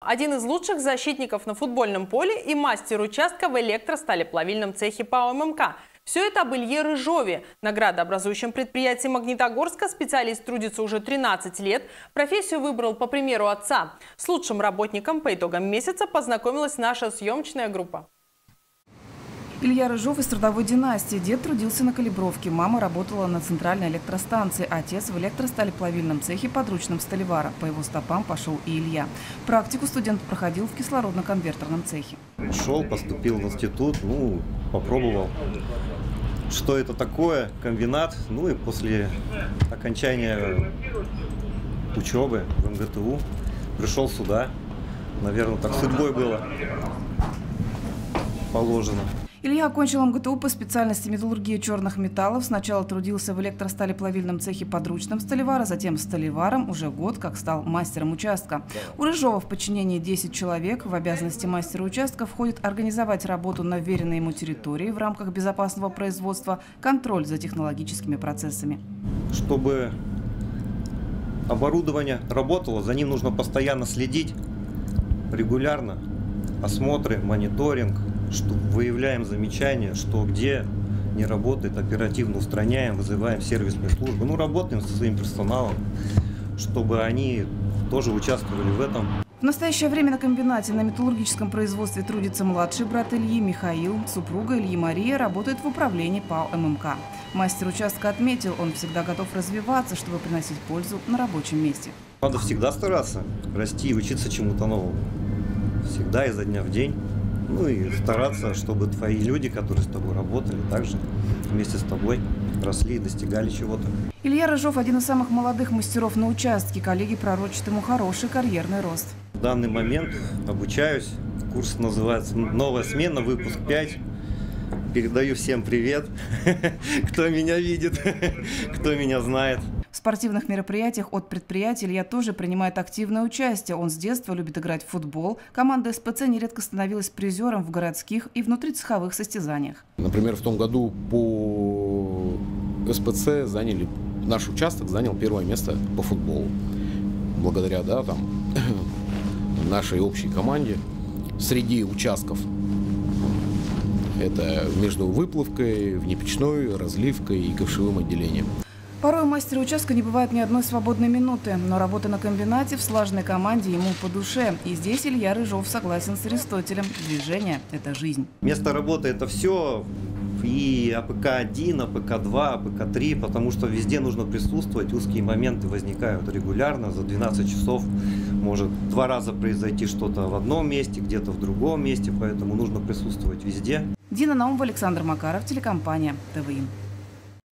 Один из лучших защитников на футбольном поле и мастер участка в электросталеплавильном цехе ПАО ММК. Все это об Илье Рыжове. На градообразующем предприятии Магнитогорска специалист трудится уже 13 лет. Профессию выбрал по примеру отца. С лучшим работником по итогам месяца познакомилась наша съемочная группа. Илья Рыжов из трудовой династии. Дед трудился на калибровке, мама работала на центральной электростанции, отец в электросталеплавильном цехе подручном столевара. По его стопам пошел и Илья. Практику студент проходил в кислородно-конвертерном цехе. Шел, поступил в институт, ну, попробовал, что это такое, комбинат. Ну и после окончания учебы в МГТУ пришел сюда. Наверное, так судьбой было положено. Илья окончил МГТУ по специальности металлургии черных металлов. Сначала трудился в электросталеплавильном цехе подручным столевара, затем столеваром. Уже год как стал мастером участка. У Рыжова в подчинении 10 человек. В обязанности мастера участка входит организовать работу на веренной ему территории в рамках безопасного производства, контроль за технологическими процессами. Чтобы оборудование работало, за ним нужно постоянно следить, регулярно. Осмотры, мониторинг, что выявляем замечания, что где не работает, оперативно устраняем, вызываем сервисные службы. Ну, работаем со своим персоналом, чтобы они тоже участвовали в этом. В настоящее время на комбинате на металлургическом производстве трудится младший брат Ильи Михаил. Супруга Ильи Мария работает в управлении ПАО ММК. Мастер участка отметил, он всегда готов развиваться, чтобы приносить пользу на рабочем месте. Надо всегда стараться расти и учиться чему-то новому. Всегда изо дня в день. Ну и стараться, чтобы твои люди, которые с тобой работали, также вместе с тобой росли и достигали чего-то. Илья Рыжов – один из самых молодых мастеров на участке. Коллеги пророчат ему хороший карьерный рост. В данный момент обучаюсь. Курс называется «Новая смена», выпуск 5. Передаю всем привет, кто меня видит, кто меня знает. Спортивных мероприятиях от предприятия Илья тоже принимает активное участие. Он с детства любит играть в футбол. Команда СПЦ нередко становилась призером в городских и внутрицеховых состязаниях. Например, в том году по СПЦ заняли, наш участок занял первое место по футболу. Благодаря да, там, нашей общей команде среди участков это между выплавкой, внепечной, разливкой и ковшевым отделением. Порой у мастера участка не бывает ни одной свободной минуты, но работа на комбинате в слаженной команде ему по душе. И здесь Илья Рыжов согласен с Аристотелем. Движение – это жизнь. Место работы – это все, и АПК-1, АПК-2, АПК-3, потому что везде нужно присутствовать, узкие моменты возникают регулярно, за 12 часов может два раза произойти что-то в одном месте, где-то в другом месте, поэтому нужно присутствовать везде. Дина Наумова, Александр Макаров, телекомпания ТВ-ИН.